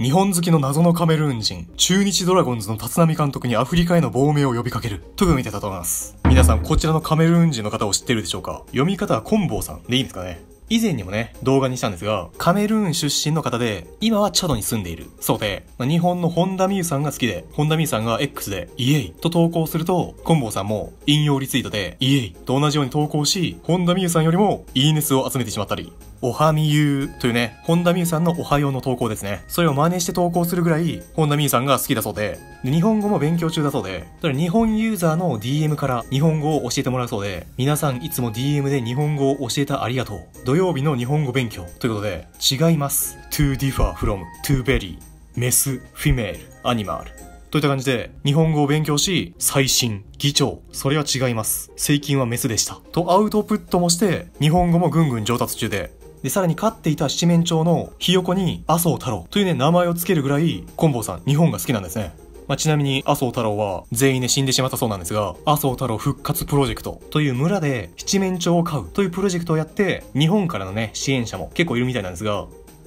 日本好きの謎のカメルーン人、中日ドラゴンズの立浪監督にアフリカへの亡命を呼びかける、というの見てたと思います。皆さん、こちらのカメルーン人の方を知ってるでしょうか？読み方はコンボーさんでいいんですかね？以前にもね、動画にしたんですが、カメルーン出身の方で、今はチャドに住んでいる。そうで、まあ、日本の本田美優さんが好きで、本田美優さんが X で、イエイと投稿すると、コンボウさんも引用リツイートで、イエイと同じように投稿し、本田美優さんよりもいいね数を集めてしまったり、おはみゆうというね、本田美優さんのおはようの投稿ですね。それを真似して投稿するぐらい、本田美優さんが好きだそうで、で日本語も勉強中だそうで、だ日本ユーザーの DM から日本語を教えてもらうそうで、皆さんいつも DM で日本語を教えたありがとう。曜日の日本語勉強。ということで、違います。to differ from, to very, メス、フィメール、アニマル。といった感じで、日本語を勉強し、最新、議長、それは違います。最近はメスでした。とアウトプットもして、日本語もぐんぐん上達中で、で、さらに飼っていた七面鳥のひよこに麻生太郎というね、名前を付けるぐらい、コンボウさん、日本が好きなんですね。まあ、ちなみに麻生太郎は全員で死んでしまったそうなんですが、麻生太郎復活プロジェクトという村で七面鳥を飼うというプロジェクトをやって、日本からのね、支援者も結構いるみたいなんですが、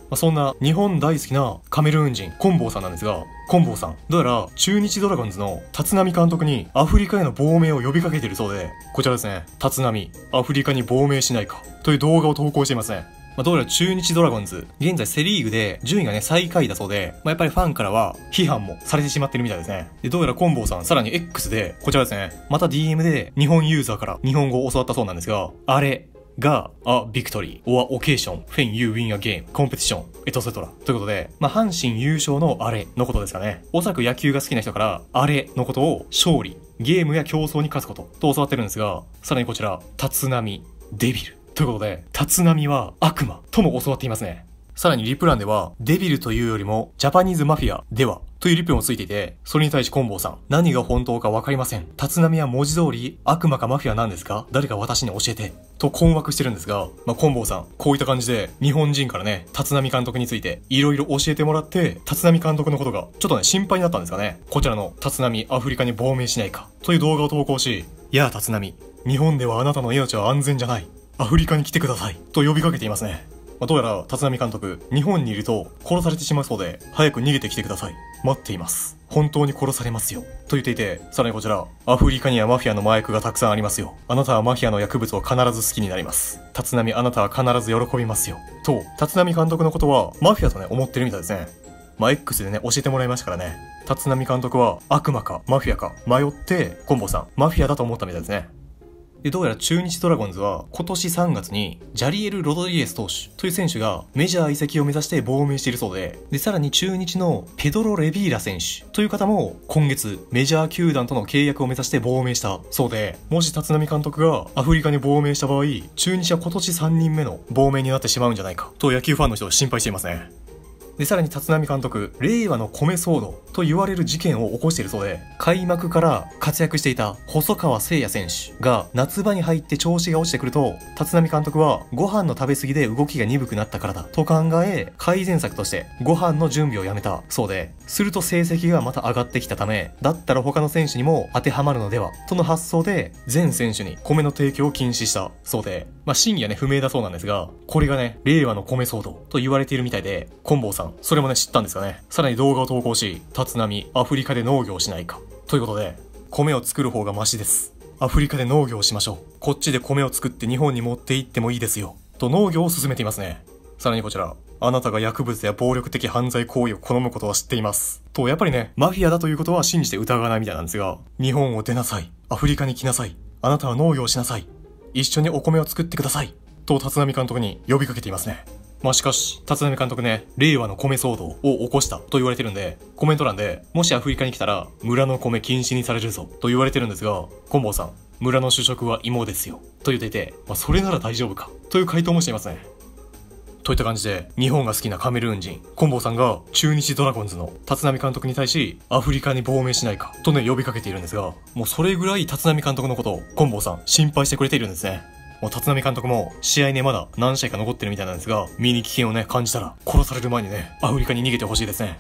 ま、そんな日本大好きなカメルーン人、コンボウさんなんですが、コンボウさん、どうやら中日ドラゴンズの立浪監督にアフリカへの亡命を呼びかけているそうで、こちらですね、立浪、アフリカに亡命しないかという動画を投稿していますね。まあ、どうやら中日ドラゴンズ、現在セリーグで順位がね、最下位だそうで、まあ、やっぱりファンからは批判もされてしまってるみたいですね。で、どうやらコンボウさん、さらに X で、こちらですね、また DM で日本ユーザーから日本語を教わったそうなんですが、あれ、が、a victory or occasion when you win a game, competition, etc. ということで、まあ、阪神優勝のあれのことですかね。おそらく野球が好きな人から、あれのことを勝利、ゲームや競争に勝つことと教わってるんですが、さらにこちら、立浪、デビル、ということで、立浪は悪魔とも教わっていますね。さらにリプランでは、デビルというよりも、ジャパニーズマフィアでは、というリプもついていて、それに対しコンボウさん、何が本当かわかりません。立浪は文字通り、悪魔かマフィアなんですか誰か私に教えて。と困惑してるんですが、まあ、コンボウさん、こういった感じで、日本人からね、立浪監督について、いろいろ教えてもらって、立浪監督のことが、ちょっとね、心配になったんですかね。こちらの、立浪アフリカに亡命しないか、という動画を投稿し、いや立浪、日本ではあなたの命は安全じゃない。アフリカに来てくださいと呼びかけていますね。まあ、どうやら立浪監督、日本にいると殺されてしまうそうで、早く逃げてきてください。待っています。本当に殺されますよ。と言っていて、さらにこちら、アフリカにはマフィアの麻薬がたくさんありますよ。あなたはマフィアの薬物を必ず好きになります。立浪あなたは必ず喜びますよ。と、立浪監督のことは、マフィアとね、思ってるみたいですね。まあ、X でね、教えてもらいましたからね。立浪監督は悪魔かマフィアか迷って、コンボさん、マフィアだと思ったみたいですね。で、どうやら中日ドラゴンズは今年3月にジャリエル・ロドリゲス投手という選手がメジャー移籍を目指して亡命しているそうで、で、さらに中日のペドロ・レビーラ選手という方も今月メジャー球団との契約を目指して亡命したそうで、もし立浪監督がアフリカに亡命した場合、中日は今年3人目の亡命になってしまうんじゃないかと野球ファンの人は心配していますね。で、さらに立浪監督、令和の米騒動と言われる事件を起こしているそうで、開幕から活躍していた細川聖也選手が夏場に入って調子が落ちてくると、立浪監督はご飯の食べ過ぎで動きが鈍くなったからだと考え、改善策としてご飯の準備をやめたそうで、すると成績がまた上がってきたため、だったら他の選手にも当てはまるのではとの発想で、全選手に米の提供を禁止したそうで、まあ真偽はね不明だそうなんですが、これがね、令和の米騒動と言われているみたいで、コンボウさん、それもね知ったんですかね。さらに動画を投稿し、立浪、アフリカで農業しないか。ということで、米を作る方がマシです。アフリカで農業をしましょう。こっちで米を作って日本に持って行ってもいいですよ。と農業を進めていますね。さらにこちら、あなたが薬物や暴力的犯罪行為を好むことは知っています。と、やっぱりね、マフィアだということは信じて疑わないみたいなんですが、日本を出なさい。アフリカに来なさい。あなたは農業をしなさい。一緒にお米を作ってください。と、立浪監督に呼びかけていますね。まあ、しかし、立浪監督ね、令和の米騒動を起こしたと言われてるんで、コメント欄で、もしアフリカに来たら、村の米禁止にされるぞ、と言われてるんですが、コンボさん、村の主食は芋ですよ、と言っていて、まあ、それなら大丈夫か、という回答もしていますね。といった感じで、日本が好きなカメルーン人、コンボさんが中日ドラゴンズの立浪監督に対し、アフリカに亡命しないか、とね、呼びかけているんですが、もうそれぐらい立浪監督のことを、コンボさん、心配してくれているんですね。もう立浪監督も試合ねまだ何試合か残ってるみたいなんですが、身に危険をね感じたら殺される前にね、アフリカに逃げてほしいですね。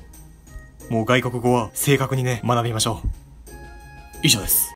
もう外国語は正確にね、学びましょう。以上です。